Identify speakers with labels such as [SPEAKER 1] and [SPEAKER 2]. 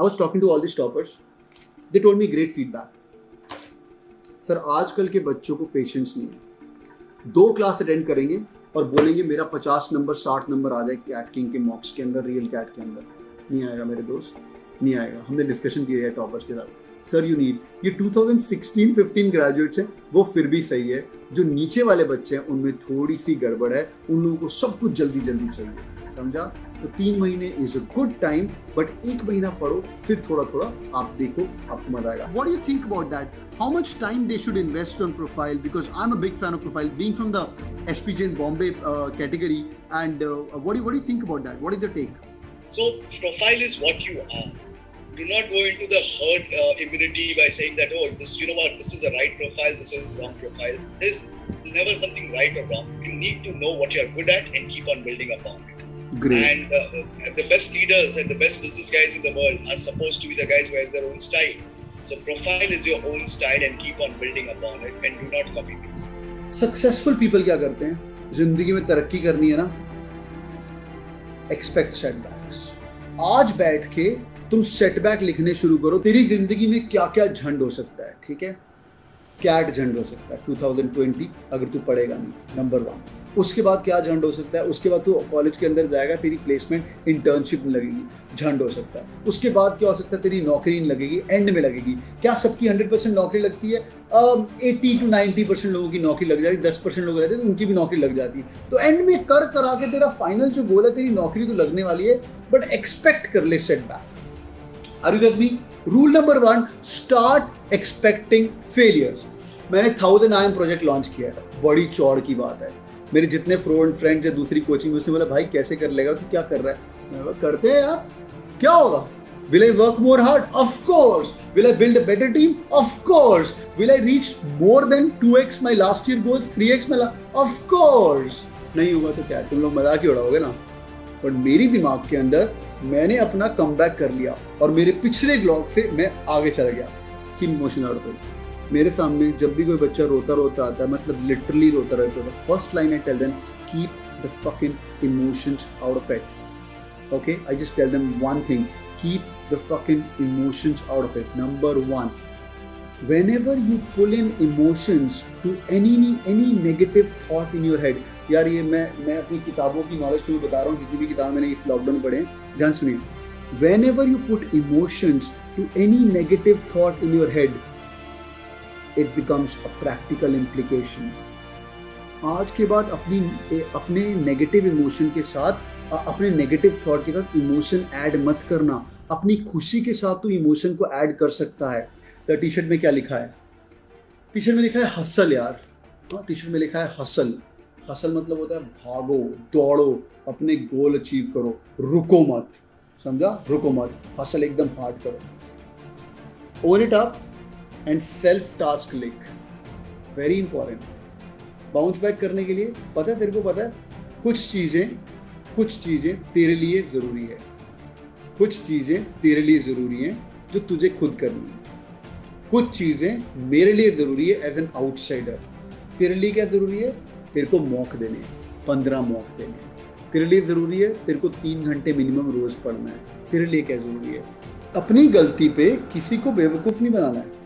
[SPEAKER 1] I was talking to all this toppers they told me great feedback sir आजकल के बच्चों को patience नहीं है। दो क्लास अटेंड करेंगे और बोलेंगे, मेरा पचास नंबर साठ नंबर आ जाए कैट किंग के मॉक्स के अंदर रियल कैट के अंदर. नहीं आएगा मेरे दोस्त। नहीं आएगा। हमने डिस्कशन किया है टॉपर्स के साथ। सर यू नीड ये 2016-15 ग्रेजुएट्स हैं, वो फिर भी सही है। जो नीचे वाले बच्चे हैं, उनमें थोड़ी सी गड़बड़ है। उन लोगों को सब कुछ जल्दी जल्दी चाहिए। समझा? तो तीन महीने is a good time but एक महीना पढ़ो फिर थोड़ा थोड़ा आप देखो आपको मजा आएगा what do you think about that how much time they should invest on profile because I am a big fan of profile being from the SPJ in Bombay category and what do what do think about that what is the take
[SPEAKER 2] So profile is what you are. do not go into the herd uh, immunity by saying that oh this you know what this is a right profile this is a wrong profile there's never something right or wrong you need to know what you're good at and keep on building upon it
[SPEAKER 1] Great.
[SPEAKER 2] And uh, the best leaders and the best business guys in the world are supposed to be the guys who has their own style. So profile is your own style and keep on building upon it and do not copy things.
[SPEAKER 1] Successful people क्या करते हैं ज़िंदगी में तरक्की करनी है ना expect setbacks आज बैठ के तुम सेटबैक लिखने शुरू करो तेरी ज़िंदगी में क्या क्या झंड हो सकता है ठीक है कैट झंड हो सकता है 2020 अगर तू पढ़ेगा नहीं नंबर वन उसके बाद क्या झंड हो सकता है? उसके बाद तू कॉलेज के अंदर जाएगा, तेरी प्लेसमेंट इंटर्नशिप में लगेगी, झंड हो सकता है। उसके बाद क्या हो सकता है? तेरी नौकरी नहीं लगेगी एंड में लगेगी। क्या सबकी हंड्रेड परसेंट नौकरी लगती है? एटी टू नाइन्टी परसेंट लोगों की नौकरी लग जाती है, दस परसेंट लोग रहते हैं तो उनकी भी नौकरी लग जाती है। तो एंड में कर करा के तेरा फाइनल जो गोल है, तेरी नौकरी तो लगने वाली है बट एक्सपेक्ट कर ले set back you rule number one start expecting failures मैंने थाउज़ेंड आई प्रोजेक्ट लॉन्च किया था बड़ी चौड़ की बात है। मेरे जितने फ्रोड फ्रेंड्स या दूसरी कोचिंग उसने बोला, भाई, कैसे कर लेगा तो क्या कर रहा है मैं बोला, करते हैं यार क्या होगा Will I work more hard? Of course. Will I build a better team? Of course. Will I reach more than 2x my last year goals? 3x my last? Of course. नहीं होगा तो क्या तुम लोग मज़ाक ही उड़ाओगे ना बट मेरी दिमाग के अंदर मैंने अपना कम कर लिया और मेरे पिछले ब्लॉग से मैं आगे चला गया कि इमोशन आउट ऑफ़ मेरे सामने जब भी कोई बच्चा रोता रोता आता है मतलब लिटरली रोता रहता है first line I tell them keep the fucking emotions out of it okay? I just tell them one thing, keep the fucking emotions out of it. Number one, whenever you pull in emotions to any any negative thought in your head यार ये मैं मैं अपनी किताबों की knowledge तुम्हें बता रहा हूँ जितनी भी किताब मैंने इस लॉकडाउन में पढ़े ध्यान सुनिए whenever you put emotions to any negative thought in your head it becomes a practical implication आज के बाद अपनी अपने नेगेटिव इमोशन के साथ अपने नेगेटिव थॉट के साथ इमोशन ऐड मत करना। अपनी खुशी के साथ तो इमोशन को ऐड कर सकता है। तो टी शर्ट में क्या लिखा है? टी शर्ट में लिखा है हसल यार। हाँ टी शर्ट में लिखा है हसल हसल मतलब होता है भागो, दौड़ो, अपने गोल अचीव करो। रुको मत। समझा? रुको मत। हसल एकदम हार्ड करो। Own it up and self task लिख वेरी इंपॉर्टेंट बाउंस बैक करने के लिए, पता है तेरे को पता है, कुछ चीज़ें कुछ चीज़ें तेरे लिए ज़रूरी है। कुछ चीज़ें तेरे लिए ज़रूरी हैं जो तुझे खुद करनी है। कुछ चीज़ें मेरे लिए ज़रूरी है एज एन आउटसाइडर तेरे लिए क्या ज़रूरी है? तेरे को मौक देने पंद्रह मौक देने तेरे लिए ज़रूरी है, तेरे को तीन घंटे मिनिमम रोज़ पढ़ना है। तेरे लिए क्या ज़रूरी है? अपनी गलती पे किसी को बेवकूफ़ नहीं बनाना है।